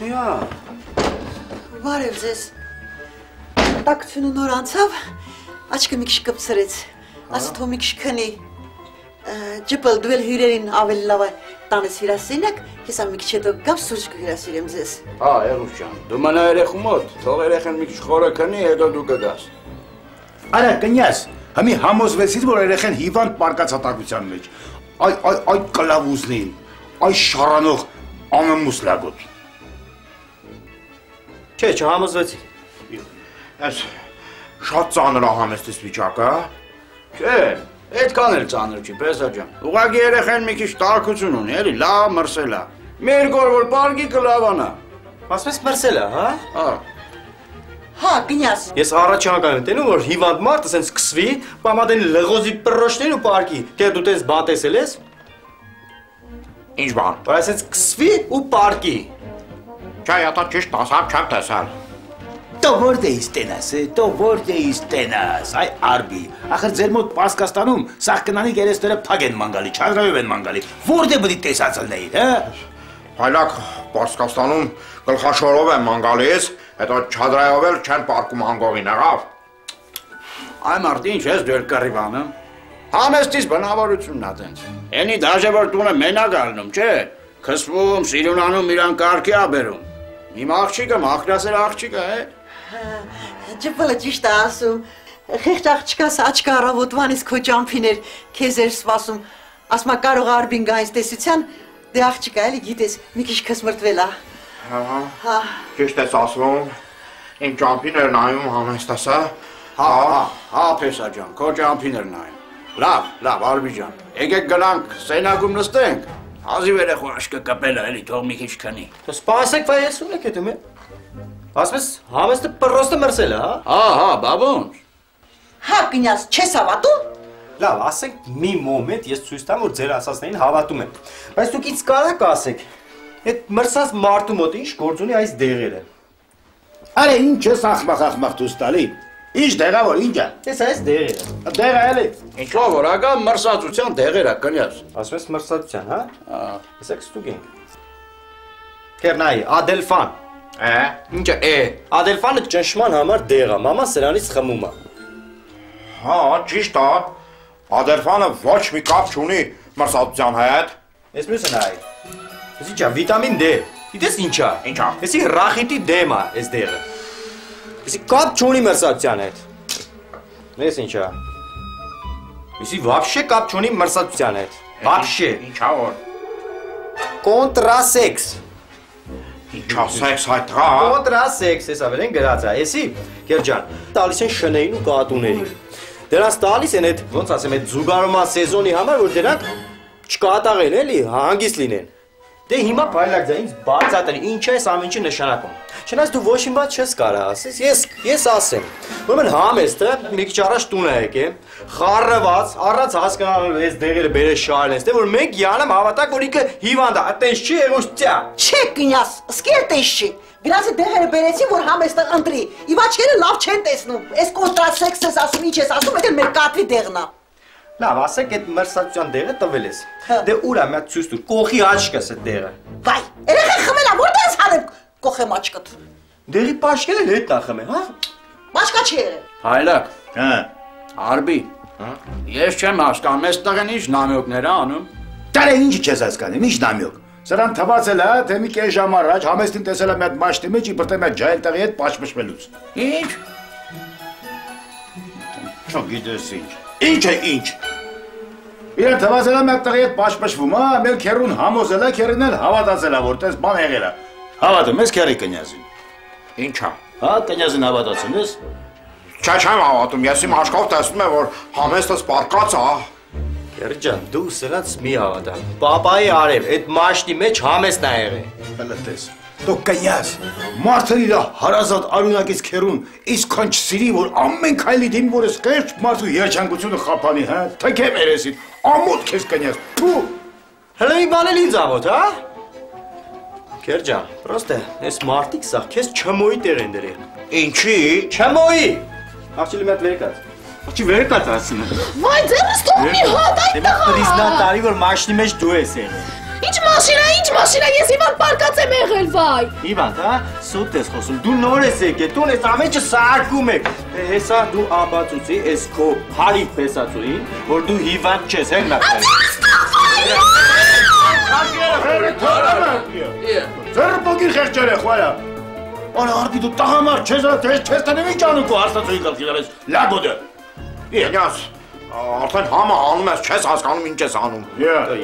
Սոնյա։ Բարև ձեզ։ Տակցությունը նոր անցավ, աչքը մի քիչ կպցրեց։ Ասա թող մի քիչ քնի։ Ջիպլ դու էլ հյուրերին ավելի լավ է տանես հյուրասենյակ, հեսա մի քիչ հետո գամ սուրճ կհյուրասիրեմ ձեզ։ Հա, Երուս ջան, դու մնա երեխու մոտ, թող երեխան մի քիչ խորը քնի, հետո դու կգաս։ Արա կնյաս, համի համոզվեցիր, որ երեխեն հիվանդ պարկացատակության մեջ։ Այ այ այ կլավուզնին, այ շարանող անմուս լագոտ։ Չէ, չհամոզվեցի։ Այս շատ ծանր է համեստես վիճակը, հա։ Չէ, այդքան էլ ծանր չի, պեսա ջան։ Ուղղակի երեխան մի քիչ տարկություն ունի, էլի, լավ մրսելա։ Մեր գոր որ պարկի կլավանա։ Ասես մրսել է, հա։ Հա։ Հա, կնյաս։ Ես առաջանական եմ տենում, որ հիվանդ մարդը սենց սկսվի, պամադեն լղոզի պրոշներ ու պարկի։ Թե դու տես բան տեսել ես։ Ինչ բան։ Բայց սենց սկսվի ու պարկի։ Չայ ատա ճիշտ ասավ, չեմ տեսալ։ Դո որտե իստենաս, դո որտե իստենաս, այ արբի, ախր ձեր մոտ Պասկաստանում սաղկնանի գերեստերը փակ են մանգալի, չազրայով են մանգալի, որտե բդի տեսացլնեիր, հա։ Հայլակ Պասկաստանում գլխաշորով են մանգալիս, հետո չադրայով էլ չեն պարկում հանգողին, աղավ։ Այ մարդ ինչ ես դու էլ կռիվանը։ Համեստից բնավորությունն ա տենց։ Էնի դաժե որ տունը մենակ ալնում, չէ։ Քսվում, սիրունանում, իրան կարգի աբերում։ Իմ աղջիկը մախրասեր աղջիկը է։ Ջիպլը ճիշտ է ասում։ Խեղճ աղջկաս աչքը առավոտվանից քո ճամփիներ քեզ էր սպասում։ Ասма կարող արբին գայից տեսության, դե աղջիկա էլի գիտես, մի քիչ քսմրտվել է։ Հա, Հա, ճիշտ ես ասում։ Իմ ճամփին էր նայում համեստես, հա։ Հա, հա, հա, փեսա ջան, քո ճամփին էր նայում։ Լավ, լավ, Արբի ջան։ Եկեք գնանք սենակում նստենք։ Հազիվ երեխու աշկը կպել է, էլի թող մի քիչ քնի։ Դու սպասեք, վայ ես ունեք հետո մե։ Ասես համեստը պրոստը մրսել է, հա։ Հա, հա, բաբոն։ հա կնյաս, չես հավատում։ Լավ, ասենք մի մոմենտ ես ցույց տամ, որ ձեր ասածներին հավատում եմ։ Բայց դուք ինձ կարաք ասեք, այդ մրսած մարդու մոտ ինչ գործ ունի այս դեղերը։ Արա ինչ ես ախմախ ախմախ դուս տալի։ Ինչ դեղավոր, ինչ է։ Ես այս դեղերը։ Դեղը էլի։ Ինչո՞վ որ ագա մրսածության դեղերա կնյաս։ Ասես մրսածության, հա։ Հա։ Եսեք ստուգենք։ Կերնայի, Ադելֆան։ Է, Ինչը է։ Ադելֆանը ճնշման համար դեղ է, մաման սրանից խմում է։ հա, ճիշտ է։ Ադերֆանը ոչ մի կապ չունի մրսածության հետ։ Ես մյուսը նայ։ Ես ինչա, վիտամին D։ Գիտես ինչա։ Ինչա։ Եսի ռախիտի դեմ է, այս դեղը։ Եսի կապ չունի մրսածության հետ։ Ես ինչա։ Եսի вообще կապ չունի մրսածության հետ։ Вообще։ Ինչա որ։ Կոնտրասեքս։ Ինչա սեքս հայտ հա։ Կոնտրասեքս, ես ավելին գրած է։ Եսի, Գերջան, տալիս են շնեին ու կատուներին։ Դրանց տալիս են այդ, ոնց ասեմ, այդ զուգարումա սեզոնի համար, որ դրանք չկատաղեն էլի, հանգիստ լինեն։ Դե հիմա փայլակ ձա ինձ բացատրի ինչ է այս ամեն ինչը նշանակում։ Չնայած դու ոչ մի բան չես կարա ասես, ես ես ասեմ։ Ուրեմն համեստը մի քիչ առաջ տուն է եկել, խառնված, առանց հասկանալու այս դեղերը բերե շարել են, որ մենք յանամ հավատակ որ ինքը հիվանդ է, այտենց չի եղուստյա։ Չէ կնյաս, սկերտես չի։ Գնացի դեղերը բերեցի, որ համեստը ընտրի։ Իմ աչքերը լավ չեն տեսնում։ Այս կոնտրասեքս ես ասում, ինչ ես ասում, դա մեր կատվի դեղն է։ Լավ, ասեք այդ մրսածության դեղը տվել ես։ Դե ուր է մի հատ ցույց տուր, կողի աչքս այդ դեղը։ Վայ, երեխա խմելա, որտե ես հանեմ կողեմ աչքդ։ Դեղի պաշկել էլ հետ նախեմ է, հա։ Մաշկա չի եղել։ Հայլակ, Հա։ Արբի։ Ես չեմ հասկանում, այս տղեն ինչ նամյոկներ է անում։ Տարե ինչ չես հասկանում, ինչ նամյոկ։ Սրան թվացել է, թե մի կես ժամ առաջ համեստին տեսել է մի հատ մաշտի մեջ, իբր թե մի հատ ջայլ տղի հետ պաշպշվելուց։ Ինչ։ Չգիտես ինչ։ Ինչ է ինչ։ Իրեն թվացել է մի հատ տղի հետ պաշպշվում, հա, մեր քերուն համոզել է, քերին էլ հավատացել է, որ տես բան եղել է։ Հավատում ես քերի կնյազին։ Ինչա։ Հա, կնյազին հավատացել ես։ Չէ, չեմ հավատում, ես իմ աչքով տեսնում եմ, որ համեստս պարկած է։ Գերջան, դու սրանց մի հավատա։ Պապայի արև, այդ մաշտի մեջ համեստ է եղել։ Հələ տես։ Դու կնյազ, մարդը իր հարազատ արունակից քերուն, իսկան չսիրի, որ ամեն քայլի դին որ ես կերճ մարդու երջանկությունը խափանի, հա, թքե մերեսին, ամոթ քեզ կնյազ, փու։ Հələ մի բան էլ ինձ ավոտ, հա։ Գերջան, պրոստը, այս մարտիկ սա քեզ չմոյի տեղ են դրել։ Ինչի։ Չմոյի։ Աղջիկի մի հատ վերկած։ Չի վերկած ասում։ Վայ, ձերս թող մի հատ այդ Դե մի պրիզնա տարի որ մաշնի մեջ դու ես եղել։ Ինչ մաշինա, ինչ մաշինա, ես Իվան պարկած եմ եղել, վայ։ Իվան, հա, սուտ ես խոսում։ Դու նոր ես եկել, տուն ես ամենը սարկում եք։ Հեսա դու աբացուցի, էս քո հարի պեսացուին, որ դու հիվանդ չես, հենա։ Ձեր բոգի խեղճեր է խոյա։ Արա արբի դու տահամար չես դες չես տնեմ ինչ անում քո հաստատուի գլխի դրես։ Լագոդը։ Կնյաս, արդեն համը անում ես, չես հասկանում ինչ ես անում։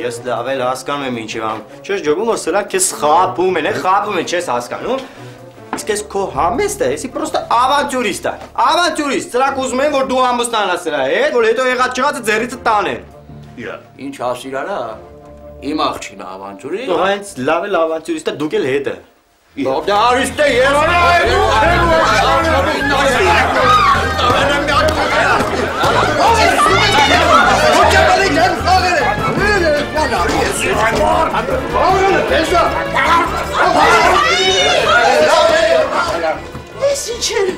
Ես լավ էլ հասկանում եմ ինչի անում։ Չես ջոգում, որ սրանք քեզ խապում են, խապում են, չես հասկանում։ Իսկ ես քո համեստը, եսի պրոստը ավանտյուրիստ է։ Ավանտյուրիստ, սրանք ուզում են, որ դու ամուսնանաս սրա հետ, որ հետո եղած չեղածը ձեռիցը տանեն։ Ինչ ասիր արա։ Իմ աղջիկն ավանտյուրի։ Դու հենց լավ էլ ավանտյուրիստ է, դուք էլ հետը։ Դա արիստե եւ Ես ինչ են։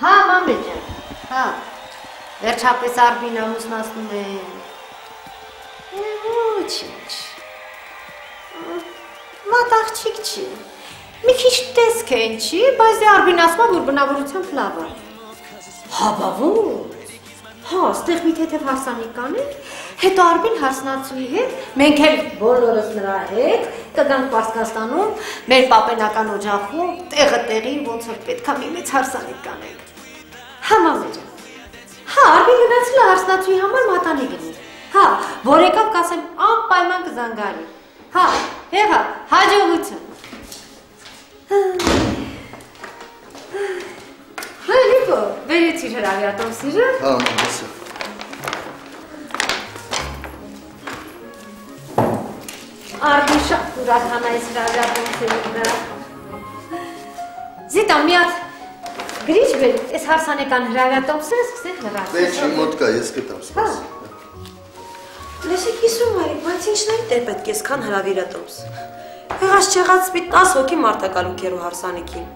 Հա, մամի ջան։ Հա։ Վերջապես Արբին ամուսնացնում է։ Ոչինչ։ Մատ աղջիկ չի։ Մի քիչ տեսք է ինչի, բայց դե Արբին ասում է, որ բնավորությամբ լավ է։ Հա, բա ոչ։ Հա, ստեղ մի թեթև հարսանիք կանենք, հետո Արբին հարսնացուի հետ, մենք էլ բոլորս նրա հետ կգանք Պարսկաստանում, մեր պապենական օջախում, տեղը տեղին ոնց որ պետքա մի մեծ հարսանիք կանենք։ Հա, մամեր։ Հա, Արբին գնացել է հարսնացուի համար մատանի գնի։ Հա, որ եկավ կասեմ անպայման կզանգարի։ Հա, եղա, հաջողություն։ Հա, լիպո, վերեցիր հրավիրատոմ սիրը։ Հա, մամասը։ Արբի շատ ուրախան այս հրավիրատոմսերի վրա։ Զիտա, մի հատ գրիչ բեր, այս հարսանեկան հրավիրատոմսերը սկսեն հրացնել։ Դե չի մոտ կա, ես կտամ Հա, սպաս։ Լսեք իսում այ, բայց ինչն է դեր պետք է սկան հրավիրատոմս։ Եղած չեղած մի 10 հոգի մարտակալու կերու հարսանիքին։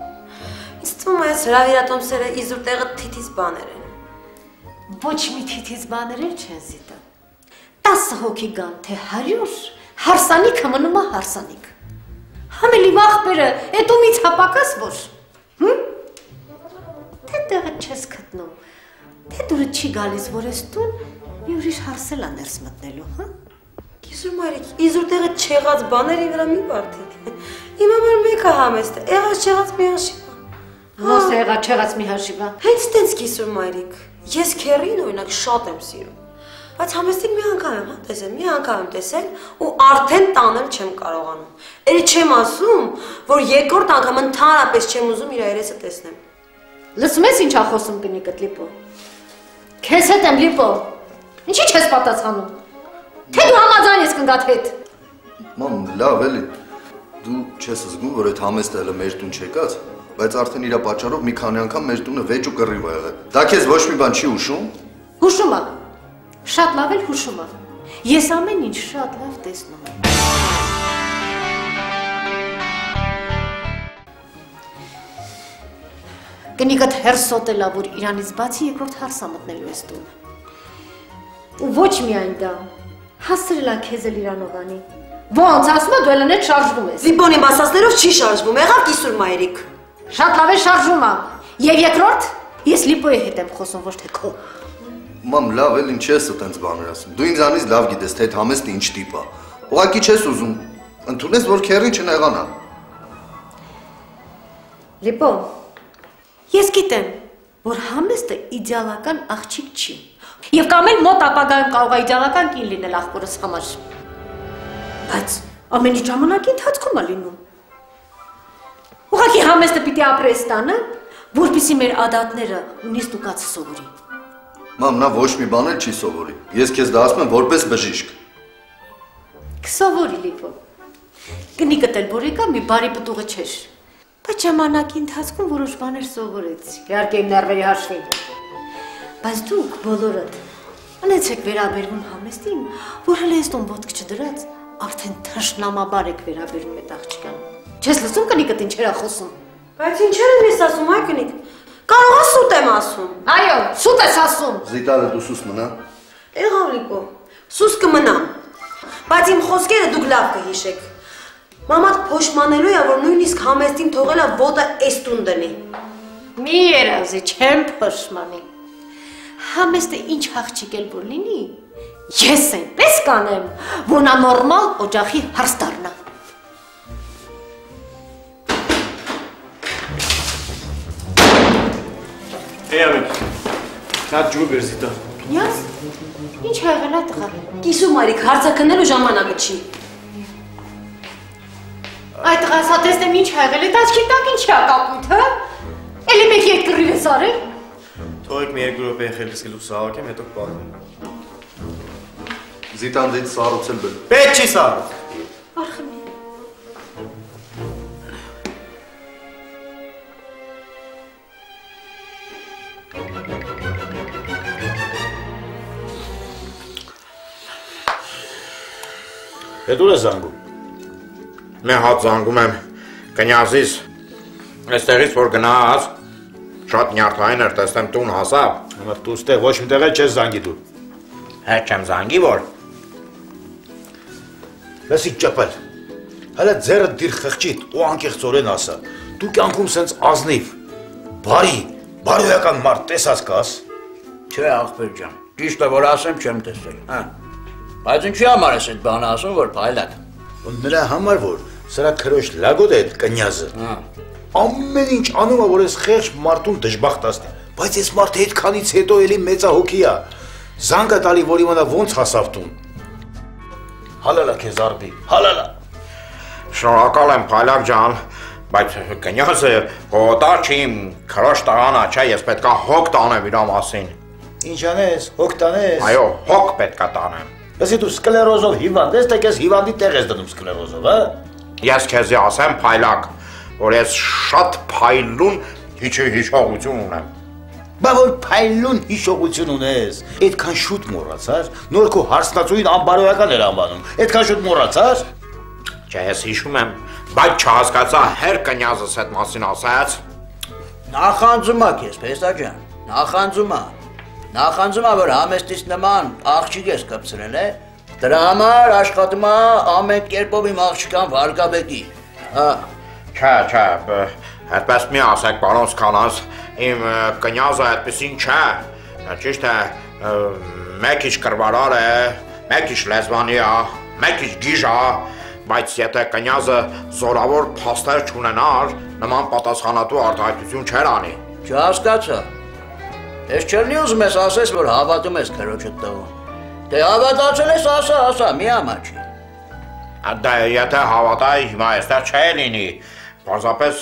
Ինձ թվում է այս հրավիրատոմսերը իզուր տեղը թիթիզ բաներ են։ ոչ մի թիթիզ բաներ չեն զիտա։ 10 հոգի գան, թե 100, հարսանիքը մնում է հարսանիք։ Համելի վախբերը, էտու մի ցապակաս? Թե տեղը չես գտնում։ Թե դուրը չի գալիս, որ ես տուն մի ուրիշ հարսել ա ներս մտնելու, հա? Իսուր մայրիկ, իզուր տեղը չեղած բաների վրա մի բարդիկ։ Իմ համար մեկը համեստ եղած չեղած մի հաշիվ։ Ոնց է եղա չեղած մի հաշիվա։ Հենց տենց կիսուր մայրիկ։ Ես քերին օրինակ շատ եմ սիրում։ Բայց համեստին մի անգամ եմ հա տեսել, մի անգամ եմ տեսել ու արդեն տանել չեմ կարողանում։ Էլ չեմ ասում, որ երկրորդ անգամ ընդհանրապես չեմ ուզում իր երեսը տեսնեմ։ Լսում ես ինչա խոսում կնիկդ լիպո։ Քեզ հետ եմ լիպո։ Ինչի չես պատասխանում։ Թե դու համաձայն ես կնգատ հետ։ Մամ, լավ էլի։ Դու չես զգում, որ այդ համեստը հələ մեր տուն չեկած, բայց արդեն իրա պատճառով մի քանի անգամ մեր տունը վեճ ու կռիվ ա եղել։ Դա քեզ ոչ մի բան չի ուշում։ Հուշում ա։ Շատ լավ էլ հուշում ա։ Ես ամեն ինչ շատ լավ տեսնում եմ։ Կնիկդ հերսոտելա, որ Իրանից բացի երկրորդ հարսա մտնելու ես տուն։ Ու ոչ միայն դա, հասրելա քեզ էլ Իրանովանի։ Ոնց ասում է դու էլ net շարժվում ես։ Զիբոնի մասածներով չի շարժվում, եղավ կիսուր մայրիկ։ Շատ լավ է շարժում ա։ Եվ երկրորդ, ես լիպոյի հետ եմ խոսում, ոչ թե քո։ Մամ, լավ էլ ինչ ես այտենց բաներ ասում։ Դու ինձանից լավ գիտես, թե այդ համեստը ինչ տիպ է։ Ուղղակի չես ուզում։ Ընդունես, որ քերին չնեղանա։ Լիպո, ես գիտեմ, որ համեստը իդեալական աղջիկ չի։ Եվ կամ էլ մոտ ապագայում կարող է իդեալական կին լինել աղբորս համար։ Բայց ամեն ինչ ժամանակի ընթացքում է լինում։ Ուղղակի համեստը պիտի ապրես տանը, որպեսի մեր ադատները նիստ ու կացը սովորի։ Մամ, նա ոչ մի բան էլ չի սովորի։ Ես քեզ դա ասում եմ որպես բժիշկ։ Կսովորի լիպո։ Կնիկդ էլ որ եկա մի բարի պտուղը չէր։ Բայց ժամանակի ընթացքում որոշ բաներ սովորեց։ Իհարկե իմ ներվերի հաշվին։ Բայց դուք բոլորդ անեցեք վերաբերվում համեստին, որ հենց այստոն ոտք չդրած արդեն թշնամաբար եք վերաբերում այդ աղջկան։ Չես լսում կնիկդ ինչեր է խոսում։ Բայց ինչեր եմ ես ասում, այ կնիկ։ Կարող է սուտ եմ ասում։ Այո, սուտ ես ասում։ Զիտալը դու սուս մնա։ Եղավ Ալիկո, սուս կմնամ։ Բայց իմ խոսքերը դուք լավ կհիշեք։ Մամատ փոշմանելու է, որ նույնիսկ համեստին թողել է ոտը էստուն դնի։ Մի երազի, չեմ փոշմանի։ Համեստը ինչ աղջիկ էլ որ լինի, ես այնպես կանեմ, որ նա նորմալ օջախի հարս դառնա։ Էյամիկ։ Նա ջուր բերզիտա։ Կնյազ, ինչ ա եղել է տղա։ Կիսու Մարիկ, հարցը քննելու ժամանակը չի։ Այդ տղա սա տեսնեմ ինչ ա եղել է, դա աչքի տակ ինչ ա կապույտ, հա։ Էլի մեկ ետ կռիվ ես արել։ Թողեք մի երկու րոպե խելքս գլուխ սաղակեմ, հետո կպարզեմ։ Զիտանդից սառուցել բեր։ Պետք չի սառը։ Արխմի։ Հետ ուր է զանգում։ Մի հատ զանգում եմ կնյազից, այստեղից որ գնաց, շատ նյարդային էր, տեսնեմ տուն հասավ, Հիմա դու ստեղ ոչ մի տեղ էլ չես զանգի դու։ հետ չեմ զանգի որ, Լսի ճապել։ Հələ ձերը դիր խղճիտ ու անկեղծորեն ասա։ Դու կյանքում սենց ազնիվ, բարի, բարոյական մարդ տեսած կաս։ չէ աղբեր ջան, ճիշտ է որ ասեմ չեմ տեսել, հա, բայց ինչի համար ես այդ բանը ասում, որ պայլատ, ու Նրա համար որ սրա քրոջ լագոտ է այդ կնյազը։ հա, Ամեն ինչ անում է որ այս խեղճ մարդուն դժբախտ ասնի։ Բայց այս մարդը այդքանից հետո էլի մեծահոգի է։ Զանգը տալի որ իմանա ոնց հասավ տուն։ Հալալա քեզ արբի, հալալա։ շնորհակալ եմ պայլակ ջան, բայց կնյազը հոտար չի քրոշ տղանա, չէ, ես պետքա հոգ տանեմ իրա մասին, Ինչ անես, հոգ տանես։ այո, հոգ պետքա տանեմ, Լսի դու սկլերոզով հիվանդ ես, թե քեզ հիվանդի տեղ ես դնում սկլերոզով, հա։ ես քեզի ասեմ պայլակ, որ ես շատ փայլուն հիչի հիշողություն ունեմ, Բա որ փայլուն հիշողություն ունես, այդքան շուտ մոռացար, նոր քո հարսնացուին անբարոյական էր անվանում։ Այդքան շուտ մոռացար։ չէ, ես հիշում եմ, բայց չհասկացա հեր կնյազս այդ մասին ասաց, Նախանձում ա քեզ, Փեստա ջան։ Նախանձում ա։ Նախանձում ա, որ համեստից նման աղջիկ ես կպցրել է։ Դրա համար աշխատում ա ամեն կերպով իմ աղջկան վարկաբեկի։ Չէ, չէ, բ- այդպես մի ասեք, պարոն Սկանաս, իմ կնյազը այդպեսին չէ։ Ճիշտ է, մեկ իջ կրվարար է, մեկ իջ լեզվանի է, մեկ իջ գիժ է, բայց եթե կնյազը զորավոր փաստեր չունենար, նման պատասխանատու արտահայտություն չէր անի։ չհասկացա։ Ես չերնի ուզում ես ասես, որ հավատում ես քրոջդ տղուն։ Դե հավատացել ես, ասա, ասա, մի ամաչի։ Դա եթե հավատայի հիմա այստեղ չէ լինի։ Պարզապես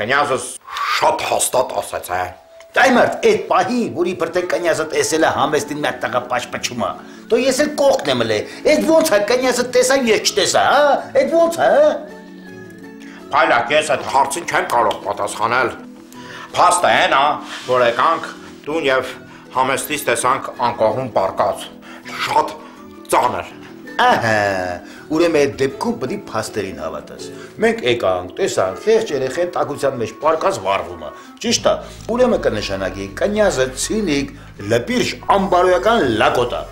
կնյազը շատ հաստատ ասաց, հա։ Դայմարդ, այդ պահին, որ իբր թե կնյազը տեսել է համեստին մի հատ տղա պաշպչումա։ Դու ես էլ կողքն եմ լե։ Այդ ոնց է կնյազը տեսա, ես չտեսա, հա։ Այդ ոնց է, Փայլակ, ես այդ հարցին չեմ կարող պատասխանել։ Փաստը է, որ եկանք տուն եւ համեստից տեսանք անկողուն պարկած։ Շատ ծանր։ Ահա, ուրեմն այդ դեպքում պետք է փաստերին հավատաս։ Մենք եկանք, տեսանք, խեղճ երեխեն տակության մեջ պարկած վառվում է։ Ճիշտ է։ Ուրեմն կնշանակի կնյազը ցինիկ, լպիրշ անբարոյական լակոտա։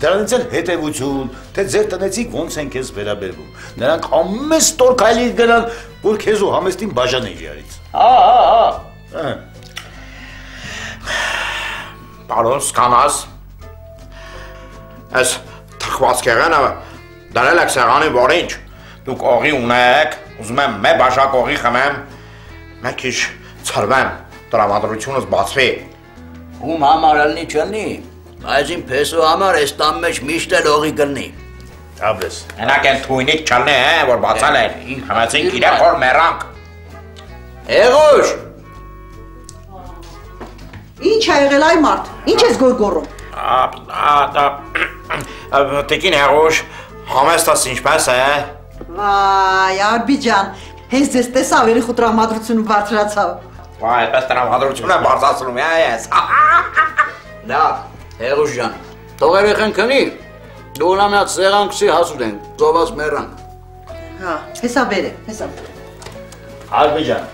Դրանից էլ հետևություն, թե ձեր տնեցիք ոնց են քեզ վերաբերվում։ Նրանք ամեն ստոր քայլի գնան, որ քեզ ու համեստին բաժանեն իրարից։ Հա, հա, հա։ Ահա։ Պարոն Սկանաս։ Այս թխված կեղանը դարել եք սեղանի որինչ։ Դուք օղի ունեք, ուզում եմ մե բաշակ օղի խմեմ, մեկ քիչ ծրվեմ, տրամադրությունս բացվի։ Ում համար ալնի չլնի, բայց իմ փեսու համար այս տան մեջ միշտ էլ օղի կլնի։ Աբես։ Հենակ են թույնիկ չլնի, է, որ բացալ են։ Խմեցինք իրեք որ մեռանք։ Եղուշ, Ինչ ա եղել այ մարդ։ Ինչ ես գորգորում։ Տեկին հեղուշ, համեստաս ինչպես է։ Վայ, Արբիջան, հենց ձեզ տեսա ավելի խու տրամադրությունը բարձրացավ։ Վայ, այդպես տրամադրությունը բարձրացնում է ես։ դա, Եղուշ ջան, թող երեխեն քնի։ Դու նա մի հատ սեղանքսի հասուդենք, ծոված մեռանք։ Հա, հեսա բերե, հեսա։ Ալբեջան,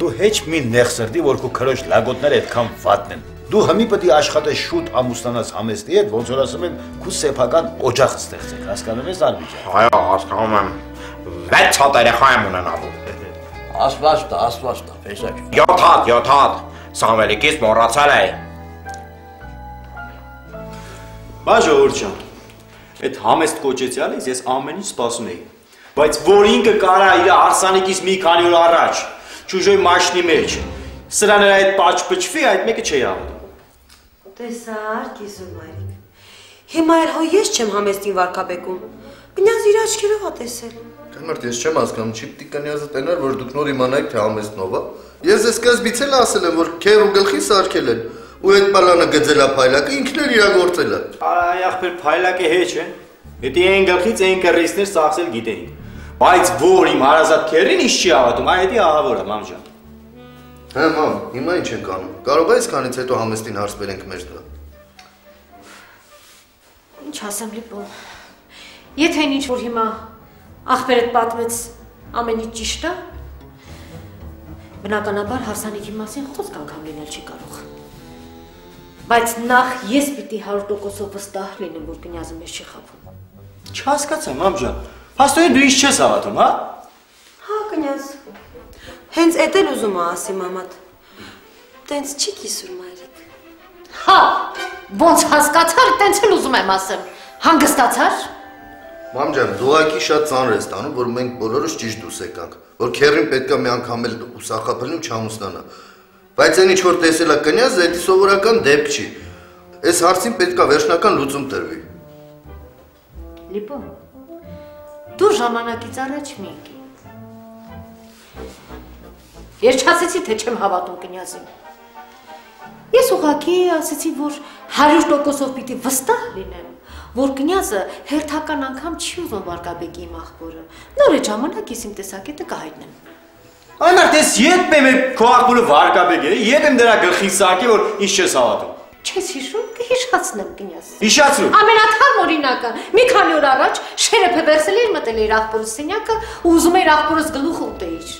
դու հեչ մի նեղ սրտի, որ քո քրոջ լագոտները այդքան վատն են։ Դու հիմի պետք է աշխատես շուտ ամուսնանաս համեստի հետ, ոնց որ ասում են, քու սեփական օջախ ստեղծեք, հասկանում ես Արմիջան։ Այո, հասկանում եմ։ 6 հատ երեխա եմ ունենալու։ Աստված տա, Աստված տա, Ֆեյսա ջան։ 7 հատ, 7 հատ։ Սամվելիկից մոռացել էի։ Բա ժողովուրդ ջան, այդ համեստ կոչեցյալից ես ամեն ինչ սպասում էի։ Բայց որ ինքը կարա իր արսանիկից մի քանի օր առաջ ճուժոյ մաշնի մեջ սրա նրա այդ պաճպճվի, այդ մեկը չի հավատում։ Տեսար, կիզու մայրիկ։ Հիմա էլ հո ես չեմ համեստին վարկաբեկում։ Կնյազ իր աչքերով ա տեսել։ Կամարդ ես չեմ հասկանում, չի պիտի կնյազը տենար, որ դուք նոր իմանայիք թե համեստնով է։ Ես ես սկզբից էլ ասել եմ, որ քեր ու գլխի սարքել են։ Ու այդ բալանը գծելա փայլակը ինքն էլ իրագործել է։ Այ ախպեր փայլակը հեչ է։ Եթե այն գլխից այն կռիսներ սախսել գիտեին։ Բայց որ իմ հարազատ քերին ինչ չի հավատում, այ դա ահավոր է, մամ Հա, մամ, հիմա ինչ ենք անում։ Կարող է այսքանից հետո համեստին հարց բերենք մեր տղա։ Ինչ ասեմ լիպո։ Եթե ինչ որ հիմա ախպերդ պատմեց ամեն ինչ ճիշտ է, բնականաբար հարսանիքի մասին խոսք անգամ լինել չի կարող։ Բայց նախ ես պիտի 100%-ով վստահ լինեմ, որ կնյազը մեզ չի խափում։ Չհասկացա, մամ ջան։ Փաստորեն դու ինչ չես հավատում, հա։ Հա, կնյազ։ Հենց էդ էլ ուզում ա ասի մամատ։ Տենց չի կիսուր մայրիկ։ Հա, ոնց հասկացար, տենց էլ ուզում եմ ասեմ։ Հանգստացար։ Մամ ջան, դու ակի շատ ծանր ես տանում, որ մենք բոլորս ճիշտ դուս եկանք, որ քերին պետքա մի անգամ էլ ուսախապելնում չամուսնանա։ Բայց այն ինչ որ տեսել է կնյազը, դա սովորական դեպք չի։ Այս հարցին պետքա վերջնական լուծում տրվի։ Լիպո։ Դու ժամանակից առաջ մի Ես չասեցի, թե չեմ հավատում կնյազին։ Ես ուղղակի ասեցի, որ 100%-ով պիտի վստահ լինեմ, որ կնյազը հերթական անգամ չի ուզում վարկաբեկի իմ աղբորը։ Նոր է ժամանակ ես իմ տեսակետը կհայտնեմ։ Այնար դες երբ եմ քո աղբորը վարկաբեկել, երբ եմ դրա գլխին սարքի, որ ինչ չես հավատում։ Չես հիշում, կհիշացնեմ կնյազ։ Հիշացրու։ Ամենաթարմ օրինակը, մի քանի օր առաջ Շերեփը վերցել էր մտել իր աղբորը սենյակը ու ուզում էր աղբորս գլուխը ուտեիր։